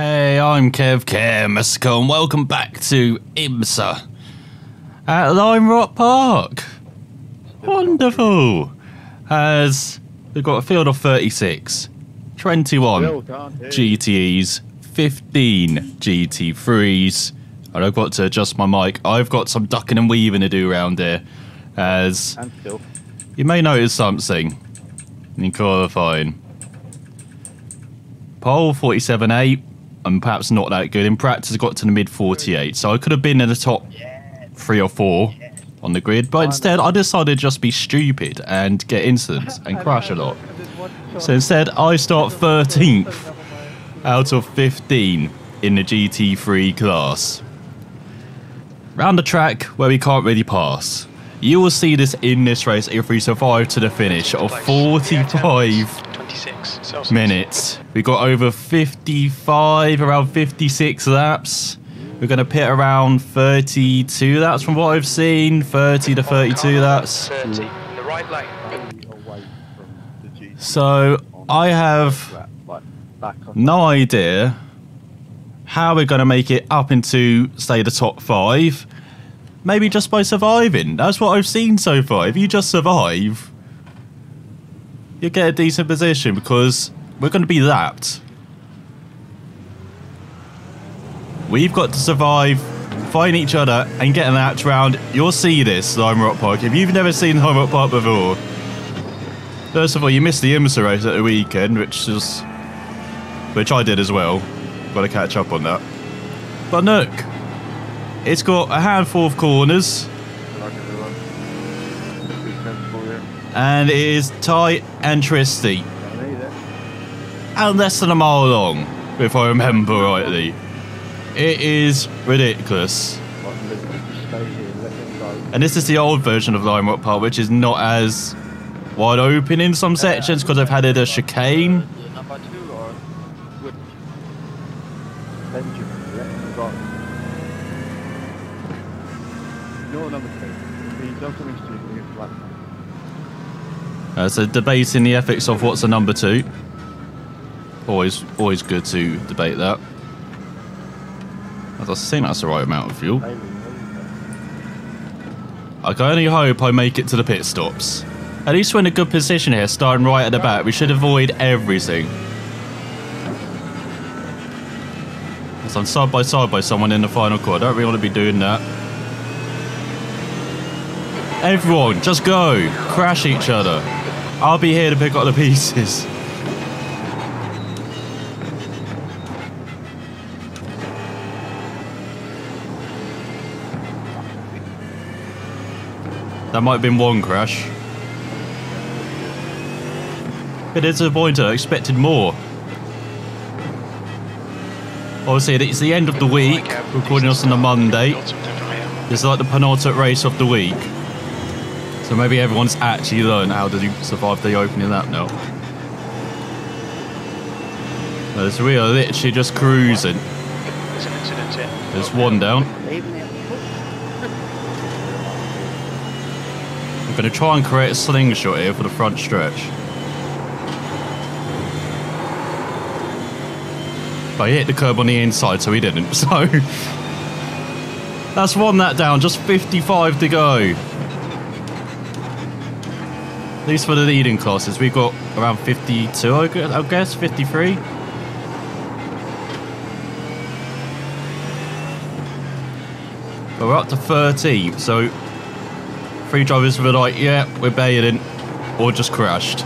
Hey, I'm Kev Kermisko, and welcome back to IMSA at Lime Rock Park. Wonderful. As we've got a field of 36, 21 Well done, dude. GTEs, 15 GT3s, and I've got to adjust my mic. I've got some ducking and weaving to do around here, as you may notice something in qualifying. Pole 47.8, and perhaps not that good. In practice, got to the mid 48, so I could have been in the top three or four on the grid, but instead, I decided to just be stupid and get incidents and crash a lot. So instead, I start 13th out of 15 in the GT3 class. Round the track where we can't really pass. You will see this in this race if we survive to the finish of 45 26 Celsius. minutes. We got over 55, around 56 laps. We're going to pit around 32 laps from what I've seen. 30 to 32 laps. 30 in the right lane. Away from the G. So I have Like, back on. no idea how we're going to make it up into, say, the top five. Maybe just by surviving. That's what I've seen so far. If you just survive, you get a decent position because we're going to be lapped. We've got to survive, find each other, and get an lapped round. You'll see this, Lime Rock Park. If you've never seen Lime Rock Park before, first of all, you missed the IMSA race at the weekend, which is which I did as well. Got to catch up on that. But look, it's got a handful of corners, Like everyone. Be sensible here. And it is tight and twisty, and less than a mile long, if I remember rightly. It is ridiculous. And this is the old version of Lime Rock Park, which is not as wide open in some sections because I've had it a chicane. Number two or which? Benjamin. Let him go. You're number two. If he does something stupid, he gets flat. Uh, so debating the ethics of what's a number two. Always, always good to debate that. I think that's the right amount of fuel. I can only hope I make it to the pit stops. At least we're in a good position here, starting right at the back. We should avoid everything. As I'm side by side by someone in the final corner. I don't really want to be doing that. Everyone, just go. Crash each other. I'll be here to pick up the pieces. That might have been one crash. Bit disappointed, I expected more. Obviously, it's the end of the week, recording us on a Monday. It's like the penultimate race of the week. So maybe everyone's actually learned how to survive the opening lap now. No, so we are literally just cruising. There's an incident here. There's one down. I'm going to try and create a slingshot here for the front stretch. But he hit the curb on the inside, so he didn't. So that's one that down. Just 55 to go. Least for the leading classes, we've got around 52, I I guess, 53. But we're up to 13, so Three drivers were like, yeah, we're bailing, or just crashed.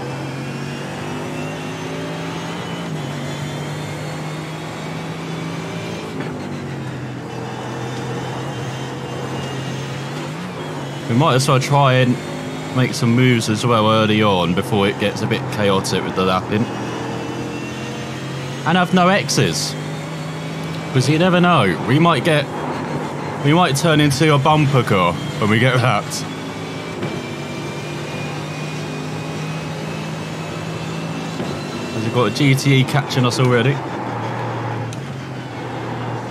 We might as well try and make some moves as well early on before it gets a bit chaotic with the lapping. And have no X's. Because you never know, we might get. We might turn into a bumper car when we get lapped. Has it got a GTE catching us already?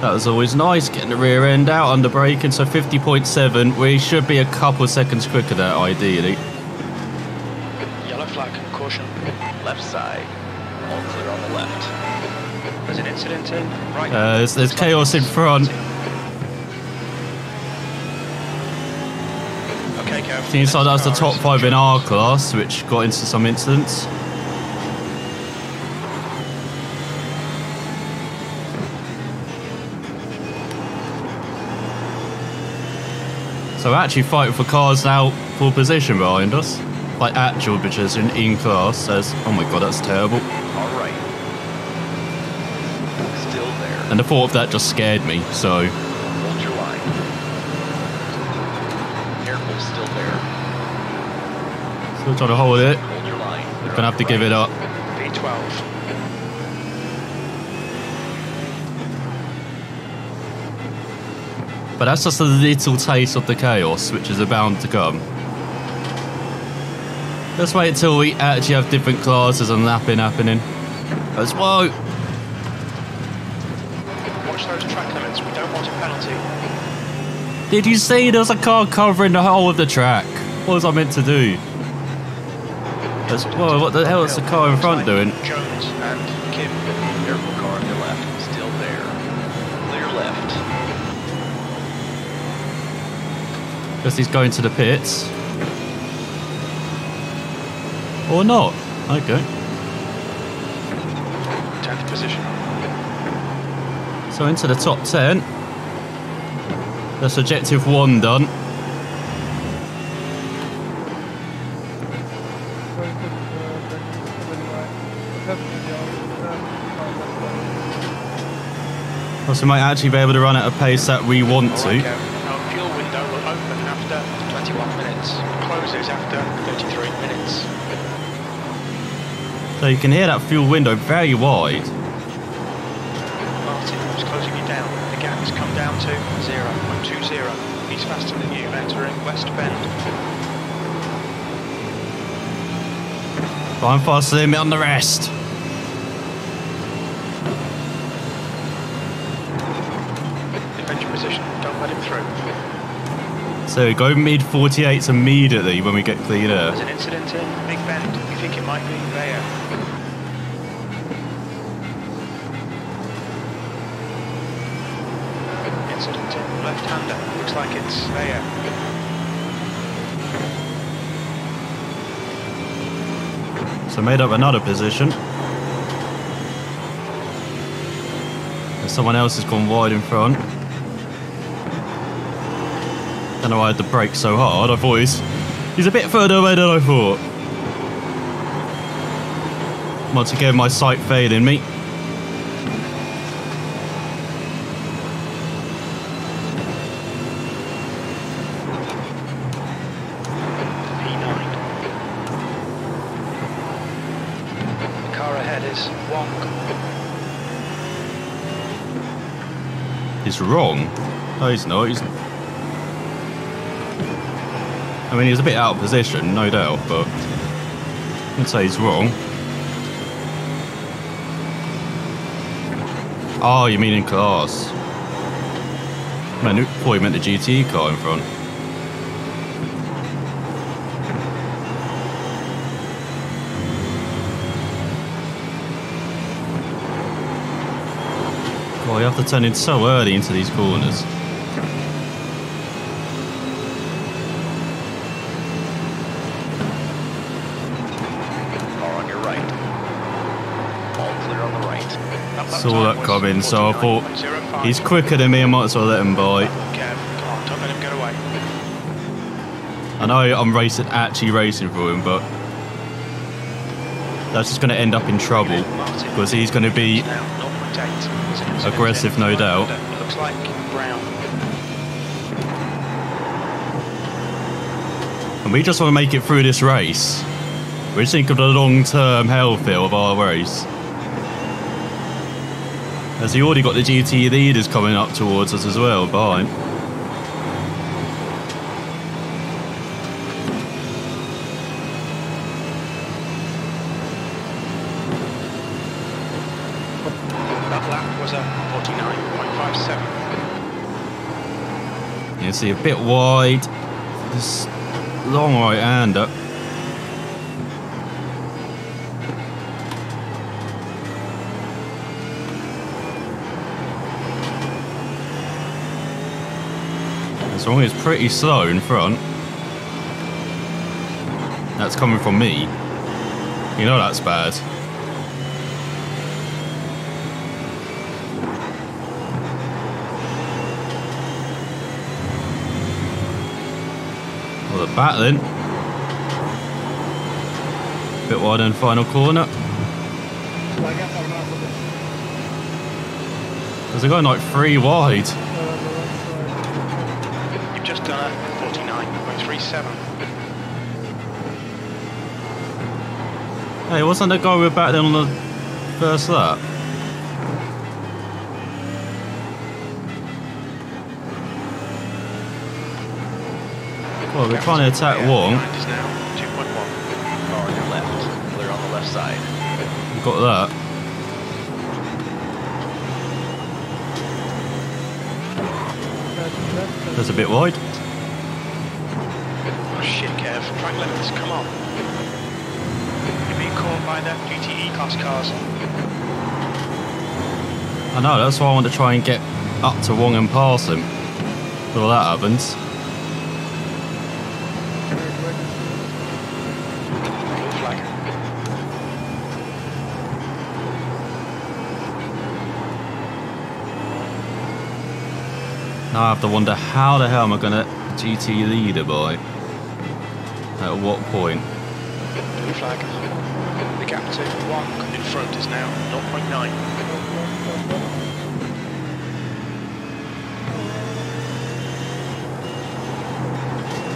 That was always nice, getting the rear end out under braking, so 50.7. We should be a couple seconds quicker there, ideally. Yellow flag, caution. Left side. All clear on the left. There's an incident in. Right. Uh, there's, there's chaos in front. Okay, Kev. Seems like that's the top five in our class, which got into some incidents. So actually fighting for cars now for position behind us. Like actual position in class says, oh my god, that's terrible. All right. Still there. And the thought of that just scared me, so Hold your line. Careful, still there. still trying to hold it. Hold your line. They're Gonna have to the give it up. V12. But that's just a little taste of the chaos which is about to come. Let's wait until we actually have different classes and lapping happening. As well. Watch those track limits. We don't want a penalty. Did you see there's a car covering the whole of the track? What was I meant to do? As well, what the hell is the car in front doing? Jones and Kim. Because he's going to the pits. Or not. Okay. 10th position. So into the top 10. That's objective one done. Going to the the right. Left to the other, uh, Also might actually be able to run at a pace that we want to. right, Kev. Our fuel window will open after 21 minutes. Closes after 33 minutes. So you can hear that fuel window very wide. Martin was closing you down. The gap has come down to 0.20. He's faster than you entering West Bend. But I'm faster than me on the rest. Defend your position. Don't let him through. So we go mid 48s immediately when we get clean air. There's an incident in Big Bend. We think it might be there. Incident in left-hander. Looks like it's there. So made up another position. And someone else has gone wide in front. Don't know why I had to brake so hard. I thought he's, he's a bit further away than I thought. Once again, my sight failing me. P9. The car ahead is Wong. He's wrong. No, he's not. He's. I mean, he's a bit out of position, no doubt, but I would say he's wrong. Oh, you mean in class? Man, I thought you meant the GT car in front. God, you have to turn in so early into these corners. Saw that coming, so I thought he's quicker than me. I might as well let him by. I know I'm racing, actually racing for him, but that's just going to end up in trouble because he's going to be. Now 0.8. There's an incident Aggressive, no doubt. It looks like Brown. And we just want to make it through this race. We just think of the long-term health feel of our race. As he already got the GT leaders coming up towards us as well, behind. can see a bit wide. This long right hander. This one is pretty slow in front. That's coming from me. You know that's bad. They're battling. Bit wider in final corner. Flag up on that one. Because they're going like three wide. The right side. You've just done a 49.37. Hey, wasn't the guy we were battling on the first lap? Well, we're trying to attack Wong. behind is now 2.1. Car on your left. Clear on the left side. We've got that. That's a bit wide. Oh shit, Kev. Track limits, come on. You're being caught by the GTE class cars. I know, that's why I want to try and get up to Wong and pass him. Before that happens. Now I have to wonder how the hell am I going to GT leader by? At what point? Blue flag. The gap to one in front is now 0.9.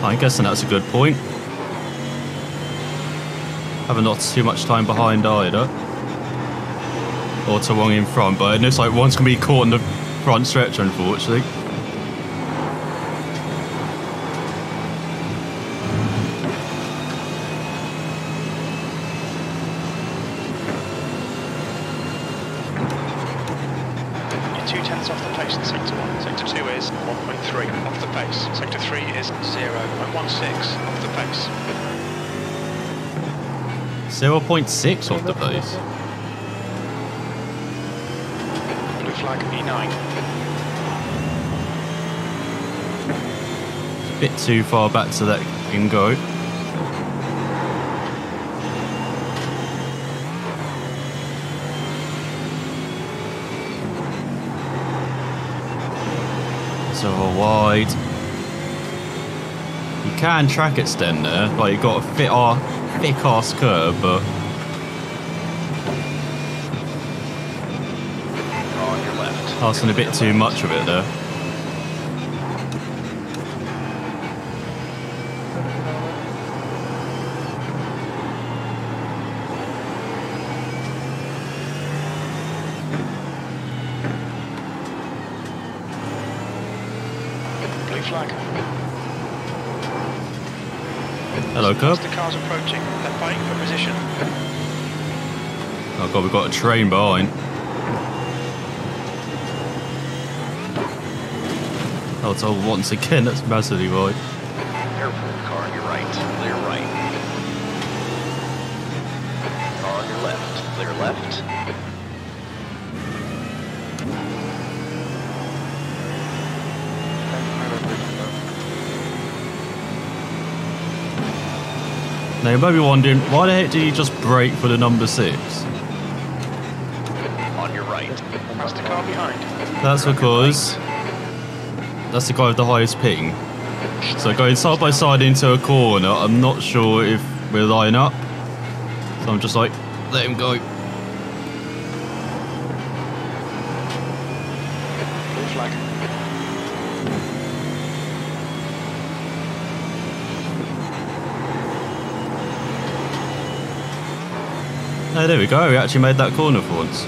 I'm guessing that's a good point. Haven't lost too much time behind either. Or to Wong in front, but it looks like one's going to be caught in the front stretch, unfortunately. Two tenths off the pace in sector one. Sector two is 1.3 off the pace. Sector three is 0.16 off the pace. 0.6 off the pace. Blue flag E9. It's a Bit too far back to let him go. So wide. You can track extend there, like you've got a fit ar- thick ass curve, but uh. Car on your left. asking a bit too much of it there. Blue flag. As Curb. the car's approaching, they're fighting for position. Oh god, we've got a train behind. Oh, it's all once again, that's massively wide. Careful. Car on your right. Clear right. Car on your left. Clear left. Now you might be wondering, why the heck did you just brake for the number six? On your right. That's the car behind. That's because that's the guy with the highest ping. So going side by side into a corner, I'm not sure if we're lining up. So I'm just like, let him go. Blue flag. There we go. We actually made that corner for once.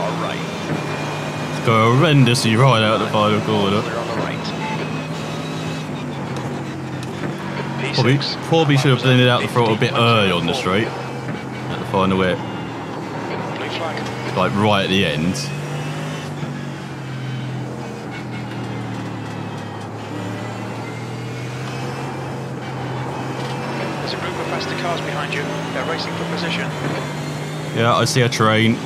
All right. Horrendously right out the final corner. Clear on the right. P6. Probably, probably should have blended out the throttle a bit early on the straight. At the final flag. Like right at the end. There's a group of faster cars behind you. They're racing for position. Yeah, I see a train.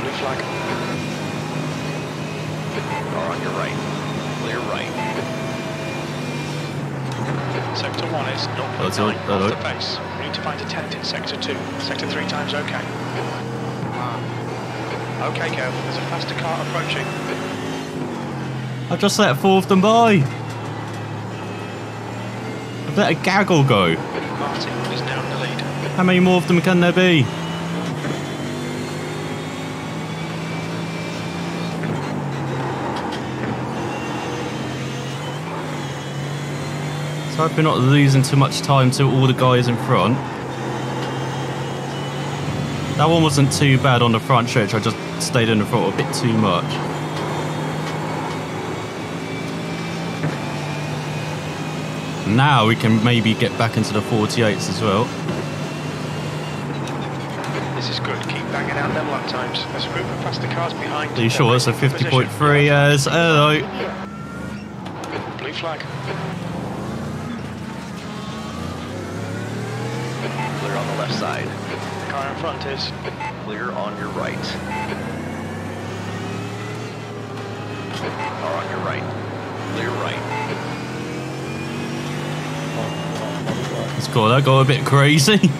Blue flag. Car on your right. Clear right. Sector 1 is 0.9 That's all- off hello. the base. We need to find a tent in Sector 2. Sector 3 times okay. Ah. Okay, Kev. There's a faster car approaching. I just let four of them by. I've let a gaggle go. Martin is now in the lead. How many more of them can there be? So I hope we're not losing too much time to all the guys in front. That one wasn't too bad on the front stretch, I just stayed in the front a bit too much. Now we can maybe get back into the 48s as well. This is good. Keep banging out them lap times. There's a group of faster cars behind. Are you sure it's a 50.3? position. Yes, hello. Blue flag. Clear on the left side. The car in front is. Clear on your right. Car on your right. Clear right. It's cool, that got a bit crazy.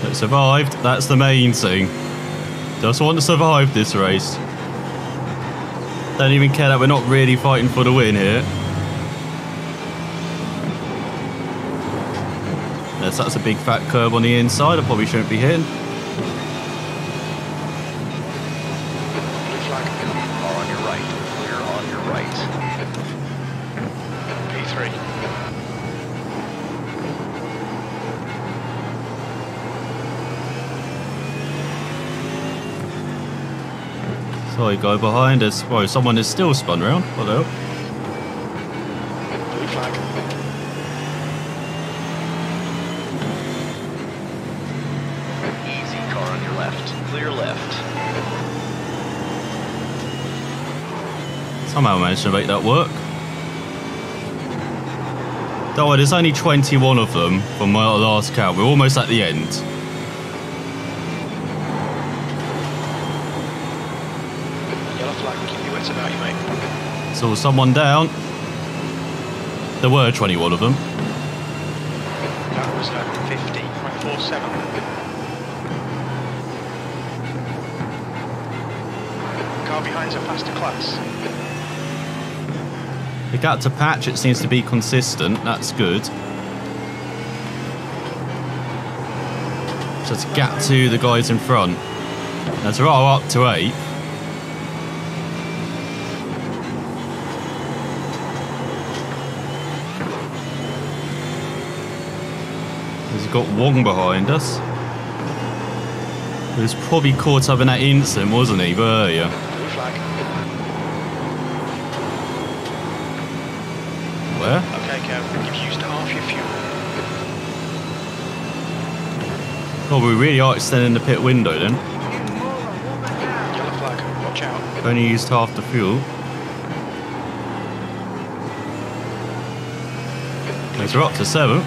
It survived, that's the main thing. Just want to survive this race. Don't even care that we're not really fighting for the win here. Yes, that's a big fat curb on the inside, I probably shouldn't be hitting. Blue flag. Car on your right. Clear on your right. P3. Sorry, guy behind us. Whoa, someone is still spun round. Hello. Blue flag. Easy. Car on your left. Clear left. Somehow managed to make that work. Don't worry, there's only 21 of them from my last count. We're almost at the end. Yellow flag. Keep your wits about you, mate. Saw someone down. There were 21 of them. That was uh, 50.47. Car behind's a faster class. The gap to patch, it seems to be consistent. That's good. So it's a gap to the guys in front. That's right up to eight. He's got Wong behind us. He was probably caught up in that incident, wasn't he, earlier? Blue flag. Where? Okay, Kev. You've used half your fuel. Oh, we really are extending the pit window then. Yellow flag. Watch out. Only used half the fuel. We're up to seven.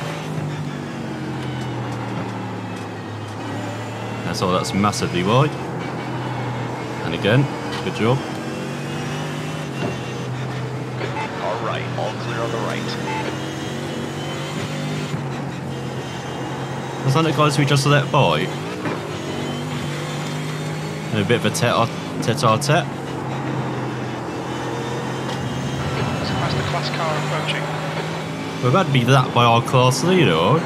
That's all, that's massively wide. And again, good job. Car right. All clear on the right. That the guys we just let by? And a bit of a tete tete a tete. There's a faster class car approaching. We're about to be that by our class leader, are we?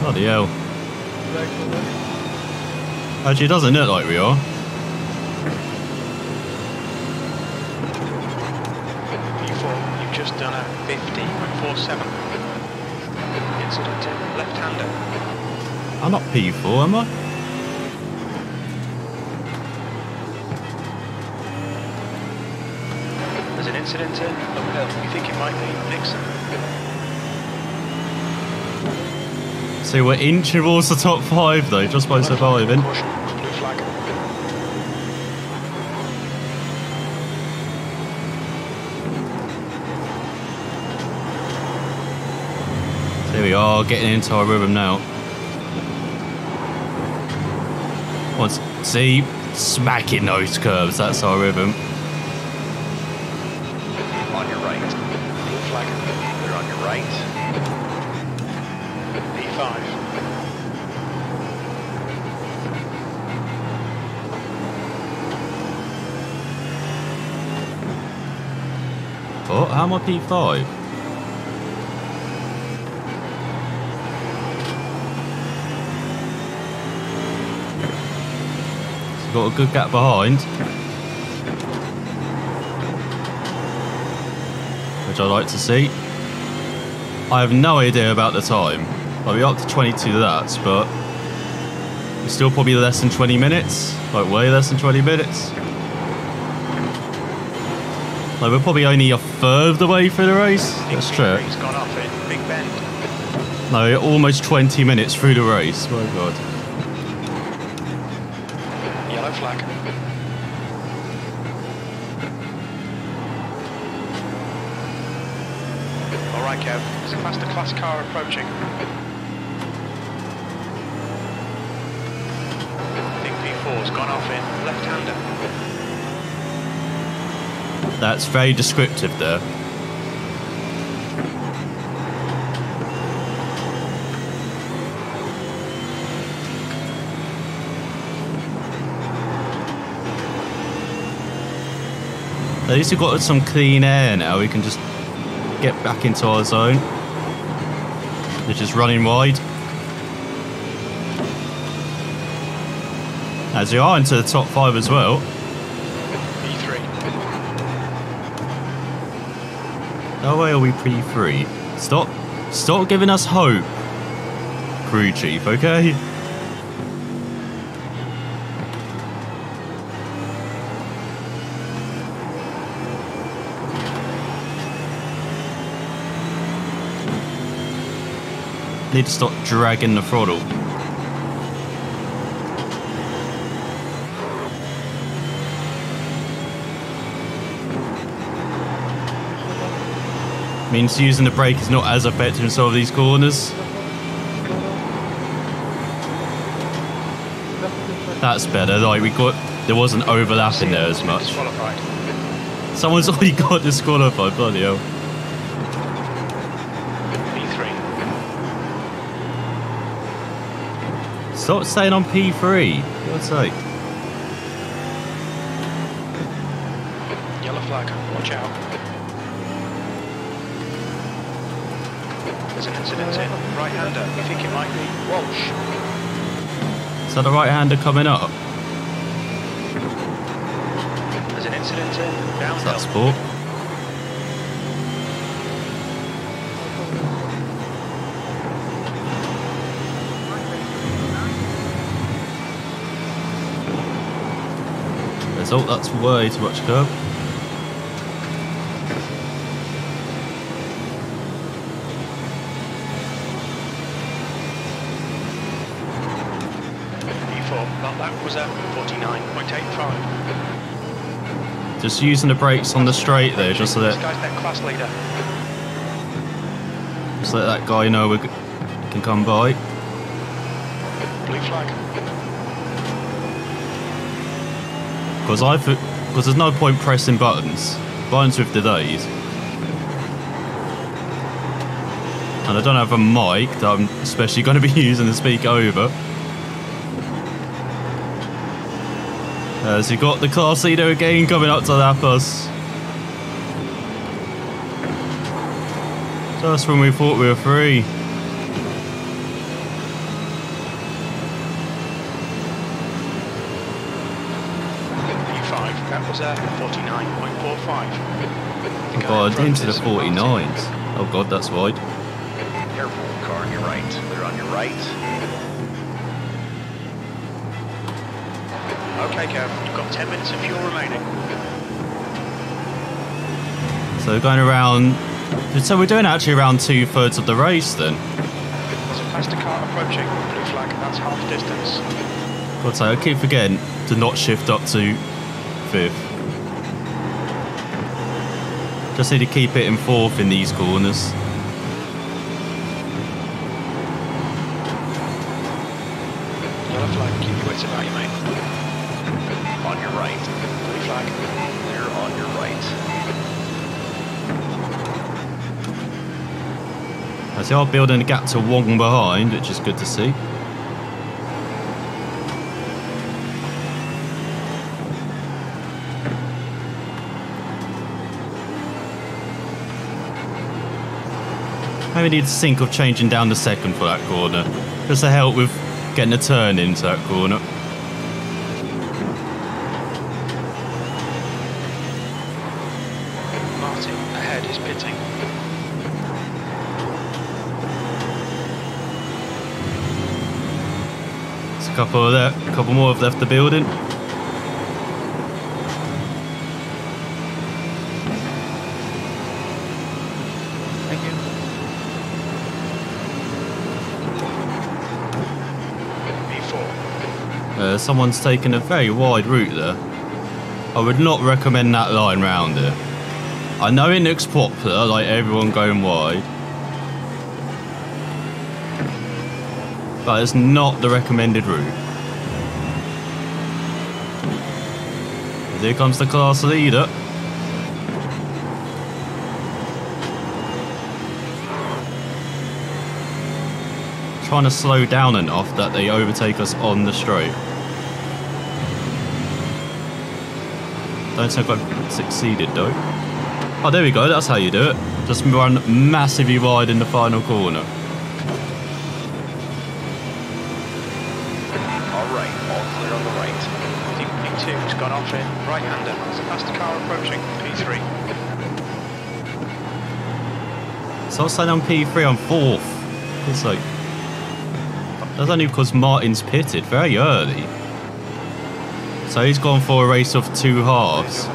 Bloody hell. Actually, it doesn't look like we are. P4, you've just done a 50.47. Eh? left-hander. I'm not P4, am I? There's an incident in uphill. We think it might be Nixon. So we're inching towards the top five though, just by surviving. There we are, getting into our rhythm now. Once, see, smacking those curves, that's our rhythm. On your right. Clear on your right. P5. Oh, how am I P5? Got a good gap behind. Which I like to see. I have no idea about the time. I'll be up to 22 laps, but it's still probably less than 20 minutes. Like way less than 20 minutes. Like we're probably only a third of the way through the race. That's true. He's gone off in Big Bend. No, almost 20 minutes through the race. My god. Yellow flag. All right, Kev. There's a faster class car approaching. Big P4's gone off in left-hander. That's very descriptive there. At least we've got some clean air now. We can just get back into our zone. They're just running wide. As we are into the top five as well. P3. No way are we P3. Stop. Stop giving us hope. Crew chief, okay? Need to stop dragging the throttle. Means using the brake is not as effective in some of these corners. That's better. Like we got, there wasn't overlap in there as much. Someone's already got disqualified. Bloody hell! P3. Stop staying on P3. For God's sake. Yellow flag. Watch out. There's an incident in right-hander. We think it might be Walsh. Is that the right-hander coming up? There's an incident in Is downhill. that sport? Result, that's way too much curb. P4. That, that was a 49.85. Just using the brakes on the straight there, just so This that, guy's their class leader. just let that guy know we can come by. Blue flag. Because I because there's no point pressing buttons. Buttons with delays. And I don't have a mic that I'm especially going to be using to speak over. Uh, so you've got the class leader again coming up to lap us. Just when we thought we were free. P5. That 49.45. Oh god, into the 49s. Oh god, that's wide. Careful. Car on your right. Clear on your right. Okay, Kev. You've got 10 minutes of fuel remaining. So we're going around. So we're doing actually around two thirds of the race then. There's a faster car approaching. Blue flag, that's half distance. Sake, I keep forgetting to not shift up to fifth. Just need to keep it in fourth in these corners. Yellow flag, keep your wits about you, mate. On your right. Blue flag. Clear on your right. I see I'm building a gap to Wong behind, which is good to see. Maybe need to think of changing down the second for that corner, just to help with getting a turn into that corner. Martin, ahead is pitting. There's a couple of there, a couple more have left the building. Someone's taken a very wide route there. I would not recommend that line round it. I know it looks popular, like everyone going wide. But it's not the recommended route. Here comes the class leader. Trying to slow down enough that they overtake us on the straight. Don't think I've succeeded though. Oh, there we go. That's how you do it. Just run massively wide in the final corner. All right. All clear on the right. I think P2's gone off in right-hander. There's a faster car approaching. P3. So I was saying on P3, I'm fourth. It's like. That's only because Martin's pitted very early. So he's gone for a race of two halves.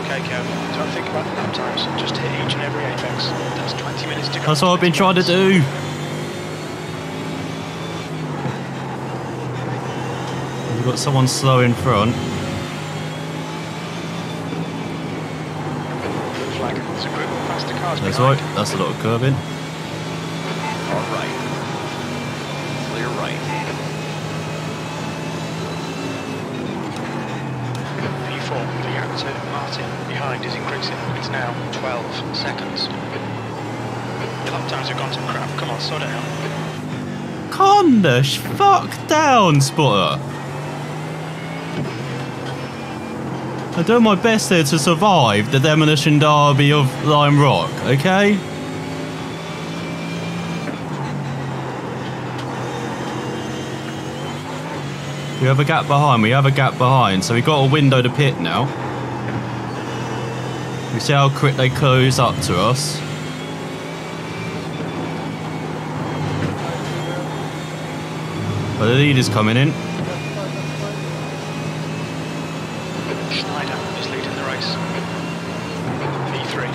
Okay, Kev. Don't think about the lap times. Just hit each and every apex. There's 20 minutes to go. That's what I've been trying to do. We've got someone slow in front. Blue flag. There's a group of faster cars That's right. That's a lot of curbing. All right. Clear right. P4, the gap to Martin behind is increasing. It's now 12 seconds. Your lap times have gone to crap. Come on, slow down. Fuck down, spotter. I'm doing my best here to survive the demolition derby of Lime Rock, okay? We have a gap behind, we have a gap behind, so we've got a window to pit now. We see how quick they close up to us. But the lead is coming in. Schneider is leading the race. P3.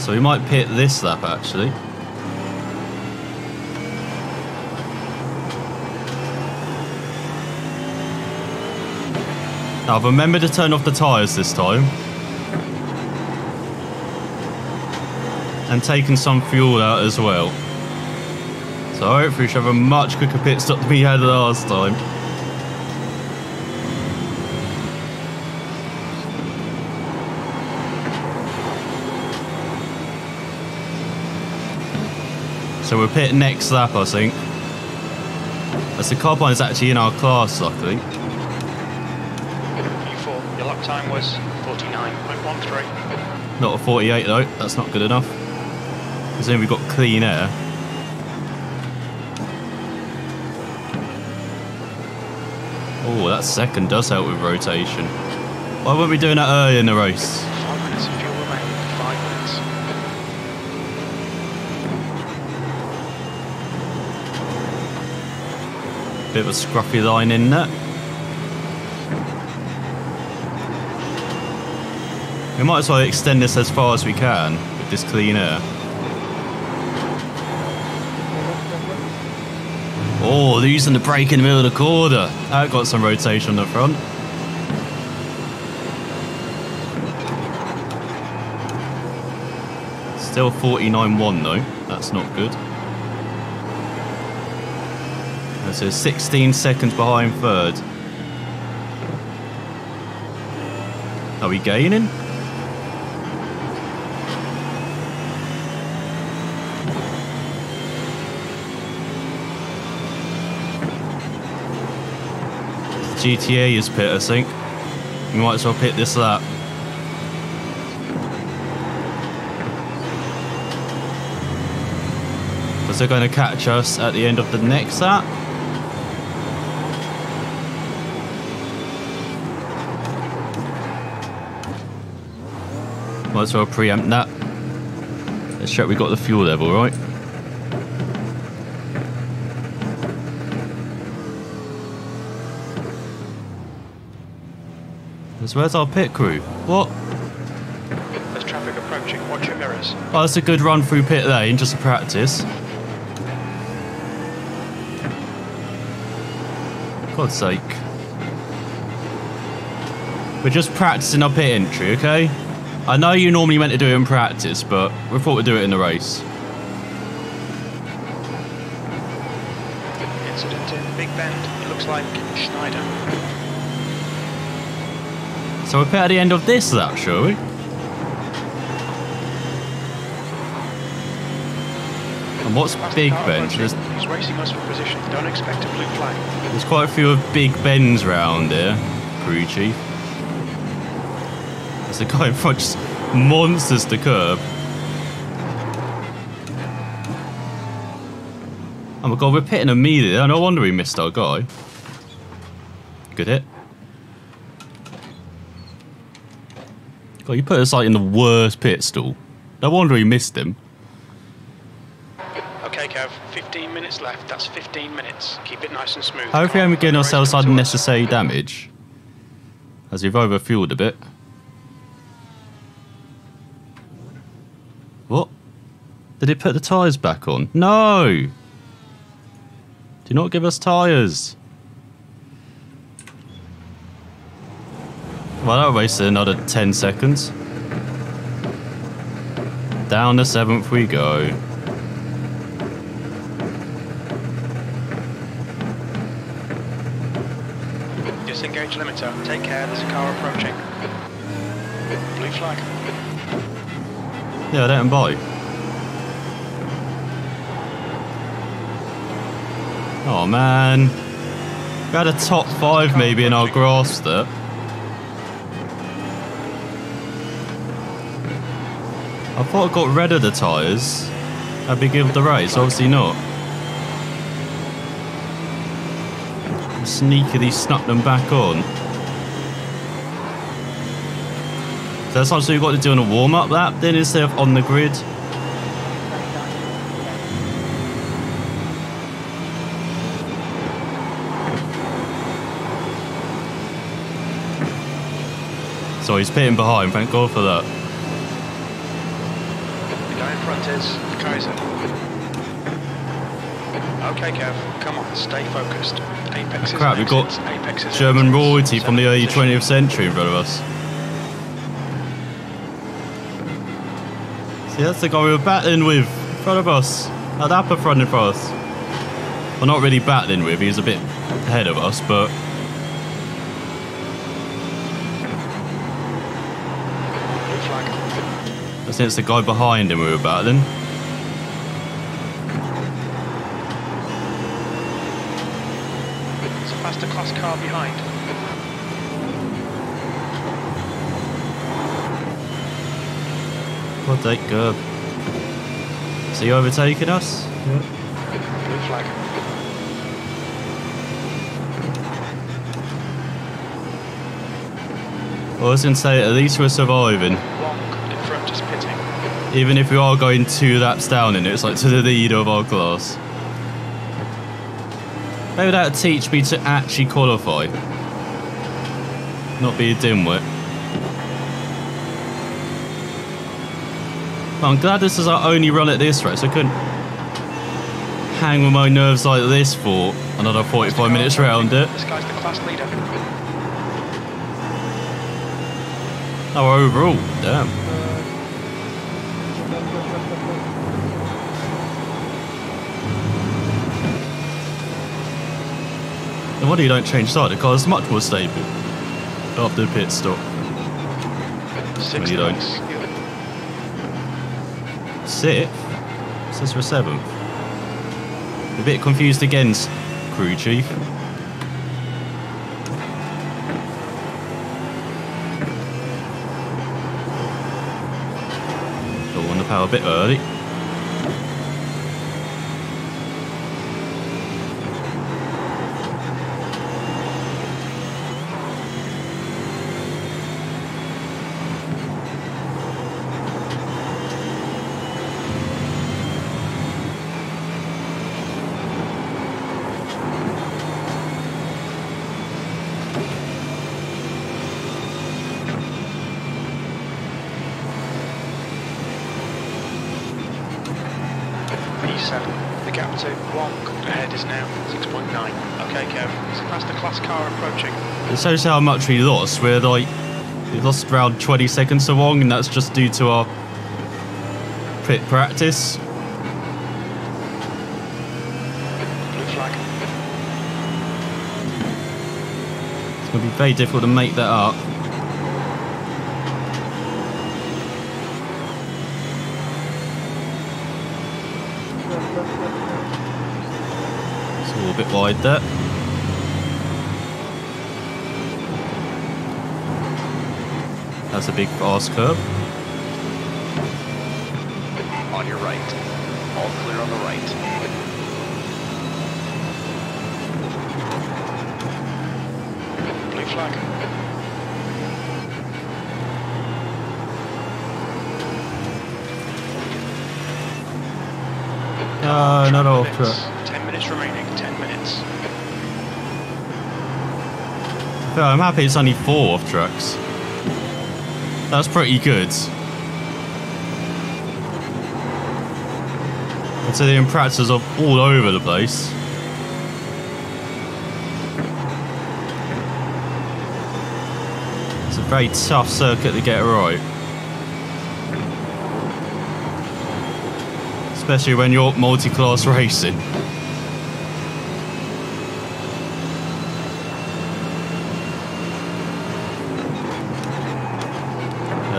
So we might pit this lap actually. Now I've remembered to turn off the tyres this time. And taken some fuel out as well. So hopefully we should have a much quicker pit stop than we had last time. So we're pit next lap, I think. As the carbine is actually in our class, luckily. P4, your lap time was 49.13. Not a 48 though, that's not good enough. Because then we've got clean air. Oh, that second does help with rotation. Why weren't we doing that earlier in the race? Bit of a scruffy line in there. We might as well extend this as far as we can with this clean air. Oh, using the brake in the middle of the corner. That got some rotation on the front. Still 49.1 though. That's not good. And So 16 seconds behind third. Are we gaining? GTA is pit, I think. We might as well pit this lap. Because they're going to catch us at the end of the next lap. Might as well preempt that. Let's check we got the fuel level right. Because where's our pit crew? What? There's traffic approaching. Watch your mirrors. Oh, that's a good run through pit lane just to practice. God's sake. We're just practicing our pit entry, okay? I know you normally meant to do it in practice, but we thought we'd do it in the race. Incident in Big Bend. It looks like Schneider. So we're pit at the end of this lap, shall we? And what's Big Bend? There's, He's racing us for position. Don't expect a blue flag. there's quite a few of Big Bends round here, crew chief. There's a guy in front just monsters the curb. Oh my god, we're pitting immediately. No wonder we missed our guy. Good hit. God, you put us like in the worst pit stall. No wonder he missed him. Okay, Kev. 15 minutes left. That's 15 minutes. Keep it nice and smooth. Hopefully, on, I'm getting ourselves unnecessary damage. As we've overfueled a bit. What? Did it put the tyres back on? No! Do not give us tyres. Well, that wasted another 10 seconds. Down the seventh we go. Disengage limiter. Take care. There's a car approaching. Blue flag. Yeah, let him buy. Oh man. We had a top five maybe in our grasp there. I thought I got rid of the tyres I'd be of the race, obviously not. Sneakily snuck them back on. So that's something you've got to do on a warm-up lap then instead of on the grid. So he's pitting behind, thank God for that. Front is Kaiser. Okay, Kev. Come on. Stay focused. Apex is Crap, we've got. Apex German royalty from the early 20th century in front of us. See, that's the guy we were battling with in front of us. At the upper front in front of us. Well, not really battling with, he was a bit ahead of us, but Blue flag. I think it's the guy behind him we were battling. There's a faster class car behind. God, thank God. Is he overtaking us? Blue flag. Well, I was going to say, at least we're surviving. Wong in front is pitting. Even if we are going two laps down in it, it's like to the lead of our class. Maybe that'll teach me to actually qualify. Not be a dimwit. I'm glad this is our only run at this race. I couldn't hang with my nerves like this for another 45 minutes round it. This guy's the class leader. Oh, overall, damn. No wonder you don't change side. The car's much more stable after the pit stop. Sixth you don't. Sixth? Says for seventh. A bit confused again, crew chief. Don't want to power a bit early. P7. The gap to Wonk ahead is now 6.9. Okay, Kev. So that's the class car approaching. It shows how much we lost. We're like, we lost around 20 seconds to Wong, and that's just due to our pit practice. Blue flag. It's going to be very difficult to make that up. It's a little bit wide there. That's a big fast curve. On your right. All clear on the right. Blue flag. Uh, no, not off Minutes. track. 10 minutes remaining. 10 minutes. Yeah, I'm happy it's only four off tracks. That's pretty good. Considering practice are all over the place. It's a very tough circuit to get right. Especially when you're multi-class racing.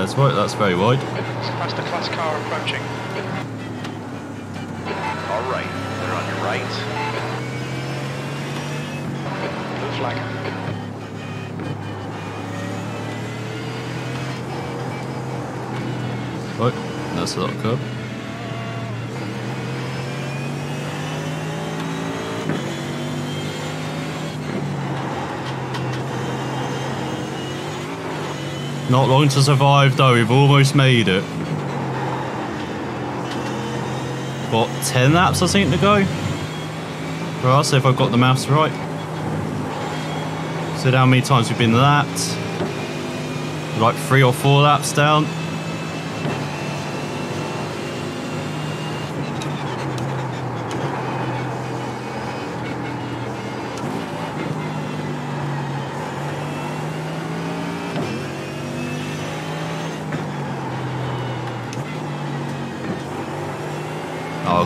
That's right, that's very wide. That's the class car approaching. All right. Clear on your right. Blue flag. Right, that's a lot of Not long to survive though, we've almost made it. What, 10 laps I think to go? For us, if I've got the maths right. So how many times we've been lapped? Like three or four laps down.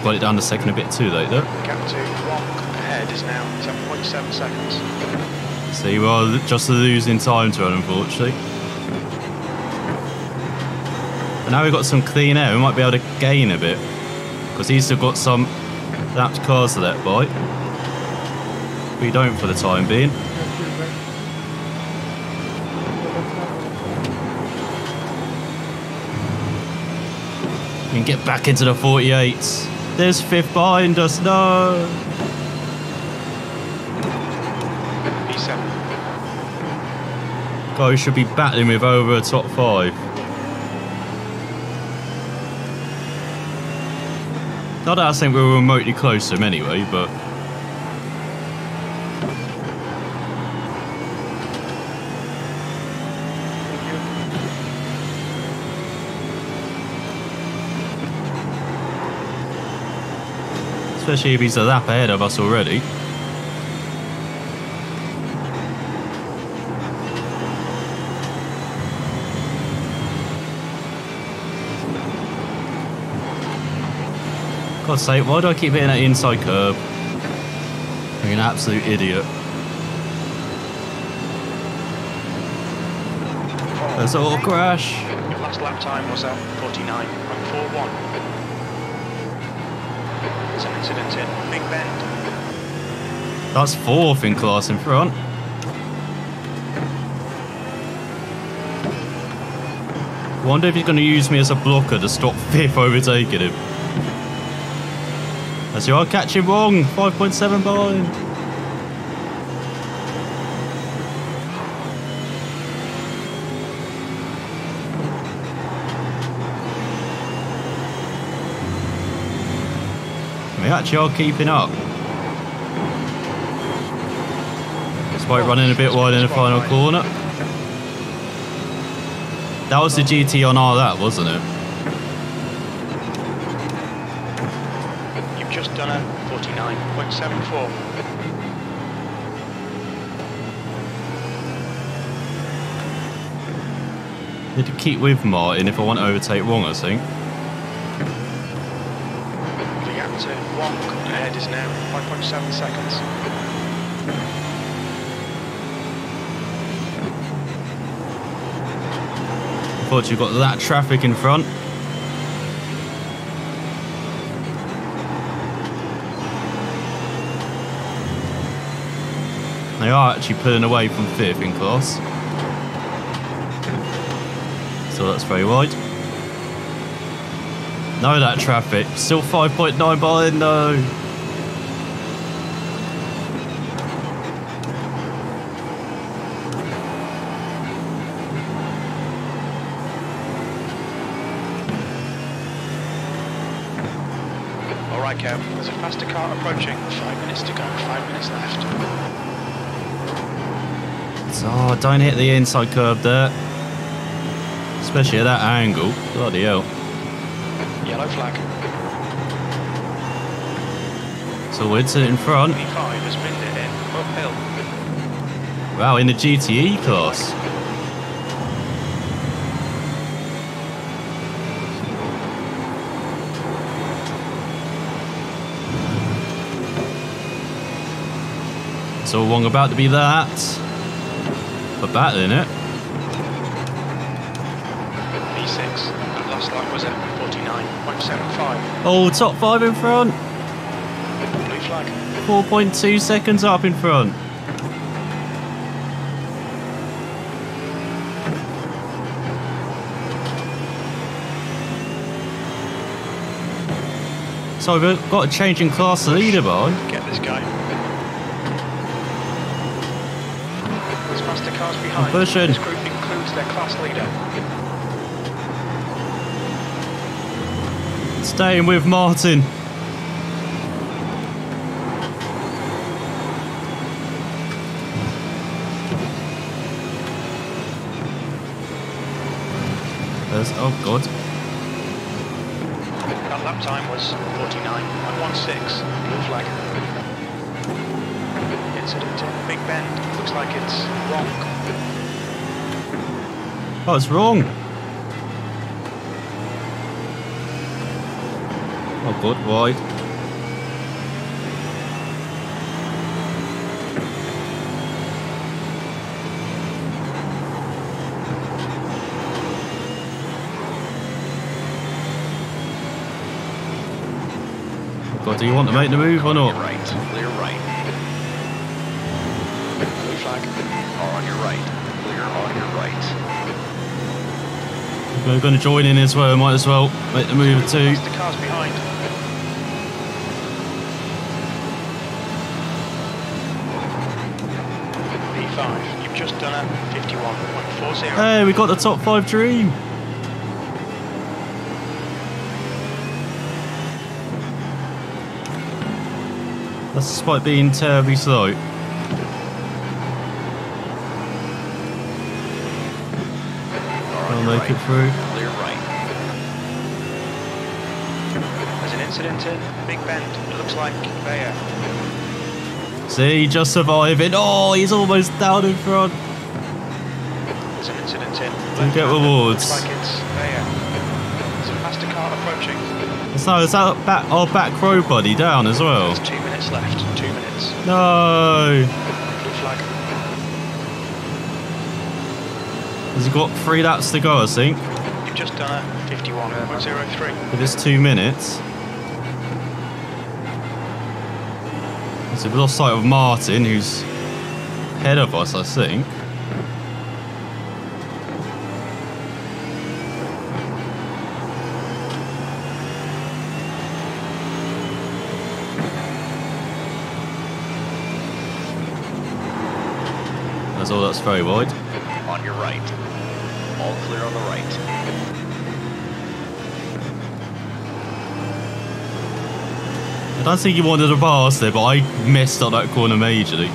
Got it down to second a bit too late though. Gap to Wonk ahead is now 7.7 seconds. See, well, just losing time to it, unfortunately. But now we've got some clean air, we might be able to gain a bit. Because he's still got some lapped cars to let by. We don't for the time being. We can get back into the 48s. There's fifth behind us, no! P7. Guy should be battling with over a top five. Not that I think we were remotely close to him anyway, but Especially if he's a lap ahead of us already. God's sake, why do I keep hitting that inside curb? I'm an absolute idiot. There's a little crash. Your last lap time was at 49.41. Big Bend. That's fourth in class in front. Wonder if he's going to use me as a blocker to stop fifth overtaking him. As you are catching Wong, 5.7 behind. We actually are keeping up. Despite running a bit wide in the final corner. That was the GT on all that, wasn't it? You've just done a 49.74. Need to keep with Martin if I want to overtake Wong, I think. To ahead is now 5.7 seconds. Thought you've got that traffic in front. They are actually pulling away from fifth in class. So that's very wide. No, that traffic. Still 5.9 behind, no. All right, Kev. There's a faster car approaching. Five minutes to go. Five minutes left. Oh, don't hit the inside curb there. Especially at that angle. Bloody hell. Yellow flag. So Woodson in front. 25 has binned it in. Uphill. Wow, in the GTE class. So Wong about to be that. But battling it. 49.75. Oh, top five in front. Blue flag. 4.2 seconds up in front. So we've got a change in class leaderboard. Get this guy. There's faster cars behind. pushing. This group includes their class leader. Staying with Martin. There's, oh god. That lap time was 49.16. Blue flag. Incident in Big Bend. Looks like it's Wong. Oh, it's Wong. Oh wide. Oh god, do you want to make the move or not? right. Clear right. Blue flag. On your right. Clear on your right. We're going to join in as well, might as well make the move too. Faster cars behind. P5. You've just done a 51.40. Hey, we got the top five dream. That's despite being terribly slow. Car on I'll your make right. it through. Clear right. There's an incident in Big Bend. It looks like Bayer. Uh, See, just surviving. Oh, he's almost down in front. There's an incident in. Don't get rewards. Looks like it's Bayer. There's a faster car approaching. So is that back, our back row buddy down as well? There's two minutes left. Two minutes. No. Blue flag. Has he got three laps to go, I think? You've just done a 51.03. If it's two minutes. So we've lost sight of Martin, who's ahead of us, I think. That's all that's very wide. On your right. All clear on the right. I don't think he wanted to pass there, but I messed up that corner majorly.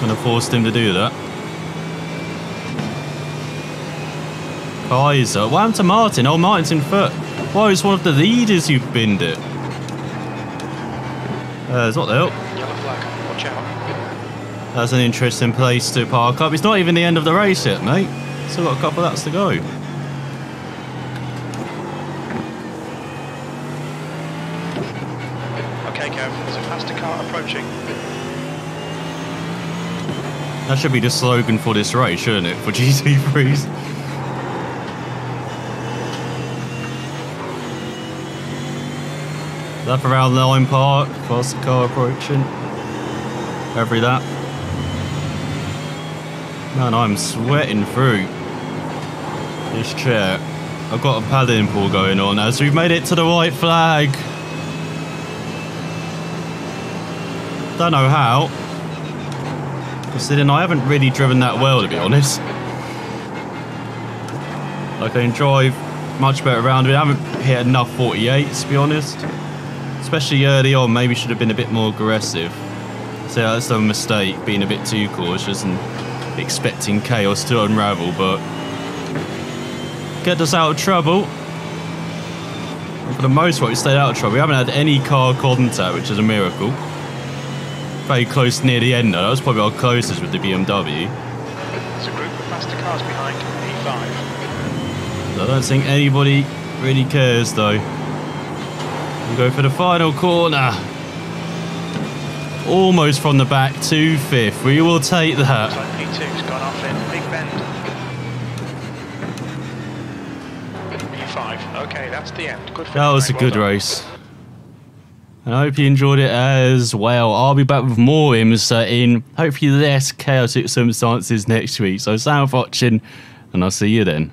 Kind of forced him to do that. Kaiser. What happened to Martin? Oh, Martin's in foot. Whoa, he's one of the leaders who binned it. Uh, it's what the hell? Yellow flag. Watch out. That's an interesting place to park up. It's not even the end of the race yet, mate. Still got a couple of laps to go. Okay, Kev. There's a faster car approaching. That should be the slogan for this race, shouldn't it? For GT3s. Lap around Lime Park, faster car approaching. Every lap. Man, I'm sweating through this chair. I've got a paddling pool going on as we've made it to the white flag. Don't know how. Considering I haven't really driven that well, to be honest. Like, I can drive much better around. I haven't hit enough 48s, to be honest. Especially early on, maybe should have been a bit more aggressive. So that's a mistake, being a bit too cautious and expecting chaos to unravel, but... Get us out of trouble. And for the most part, we stayed out of trouble. We haven't had any car contact, which is a miracle very close near the end though. That was probably our closest with the BMW. There's a group of faster cars behind P5. I don't think anybody really cares though. We go for the final corner. Almost from the back to fifth. We will take that. like P2's gone off in Big Bend. P5. Okay, that's the end. Good That was a finish, good Well race. And I hope you enjoyed it as well. I'll be back with more IMSA in hopefully less chaotic circumstances next week. So, thanks for watching, and I'll see you then.